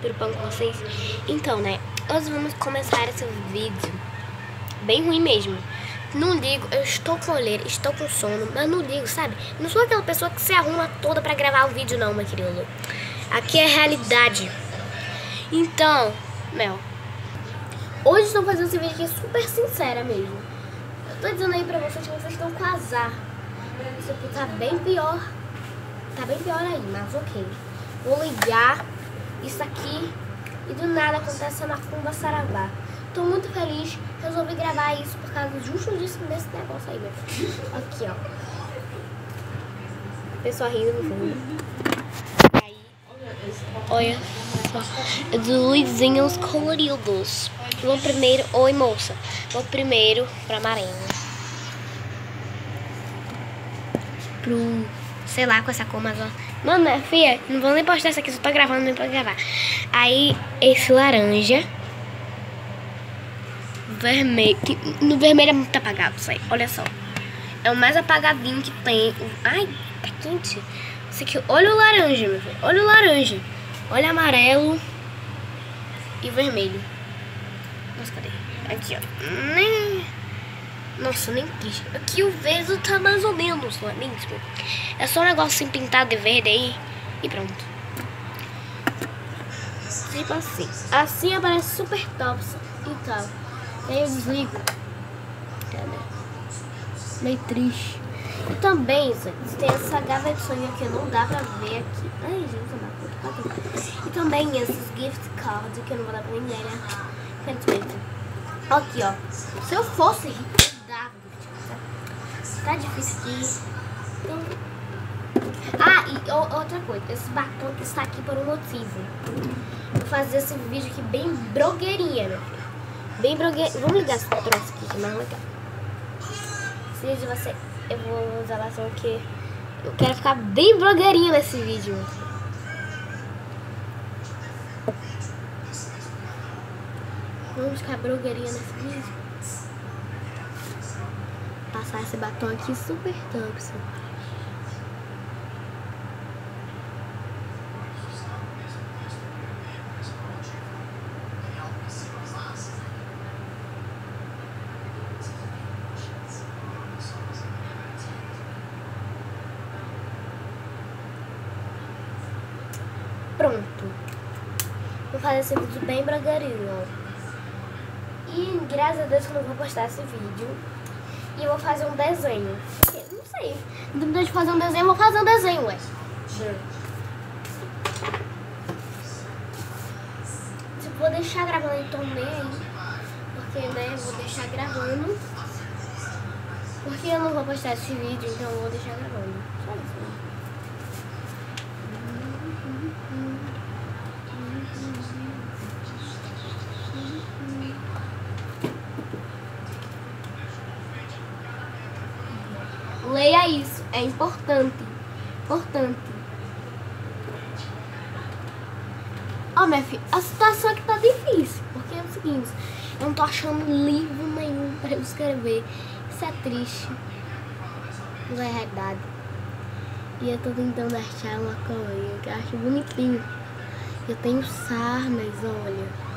pro pão com vocês. Então, né, hoje vamos começar esse vídeo bem ruim mesmo. Não ligo, eu estou com olheira, estou com sono, mas não ligo, sabe? Não sou aquela pessoa que se arruma toda pra gravar o vídeo não, meu querido. Aqui é realidade. Então, Mel, hoje estou fazendo esse vídeo aqui super sincera mesmo. Eu tô dizendo aí pra vocês que vocês estão com azar. Isso aqui tá bem pior. Tá bem pior aí, mas ok. Vou ligar isso aqui e do nada acontece a macumba saravá. Tô muito feliz, resolvi gravar isso por causa justo disso nesse negócio aí, meu filho. Aqui, ó. Pessoal rindo no fundo. Aí, olha só. Do Luizinhos Coloridos. Vamos primeiro, oi moça. Vou primeiro pra Marinha. Pro, sei lá, com essa cor, ó. Mano, né, filha, não vou nem postar isso aqui, só tô gravando nem pra gravar. Aí, esse laranja. Vermelho. No vermelho é muito apagado isso aí, olha só. É o mais apagadinho que tem. Ai, tá quente. Esse aqui, olha o laranja, meu filho. Olha o laranja. Olha amarelo e vermelho. Nossa, cadê? Aqui, ó. Nem... Nossa, nem triste. Aqui o verde tá mais ou menos, não é mesmo? É só um negócio assim pintado de verde aí e pronto. Tipo assim. Assim aparece super top e tal. Aí eu desligo. Cadê? Meio triste. E também, gente, tem essa gavetinha que não dá pra ver aqui. Ai, gente. E também esses gift cards que eu não vou dar pra ninguém, né? Aqui, ó. Se eu fosse rico, eu dava gift card. Tá difícil aqui. Então... Ah, e outra coisa. Esse batom está aqui por um motivo. Vou fazer esse vídeo aqui bem blogueirinha, meu filho. Bem blogueirinha. Vamos ligar esse troço aqui, que é mais legal. Esse vídeo vai ser... Eu vou usar batom que... Eu quero ficar bem blogueirinha nesse vídeo. Vamos ficar blogueirinha nesse vídeo. Passar esse batom aqui super top, assim. Pronto. Vou fazer esse vídeo bem blogueirinho. E graças a Deus que eu não vou postar esse vídeo. E vou fazer um desenho. Não sei. Não de fazer um desenho, vou fazer um desenho, ué. Tipo, vou deixar gravando então nem aí. Porque, né, vou deixar gravando. Porque eu não vou postar esse vídeo, então eu vou deixar gravando. Só isso, né? Leia isso, é importante. Importante. Ó, minha filha, a situação aqui tá difícil. Porque é o seguinte, eu não tô achando livro nenhum pra eu escrever. Isso é triste. Mas é verdade. E eu tô tentando achar uma coisa que eu acho bonitinho. Eu tenho sarnas, olha.